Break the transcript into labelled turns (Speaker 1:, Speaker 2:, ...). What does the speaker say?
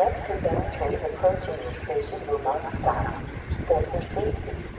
Speaker 1: next inbound train approaching your station will not stop. For your safety,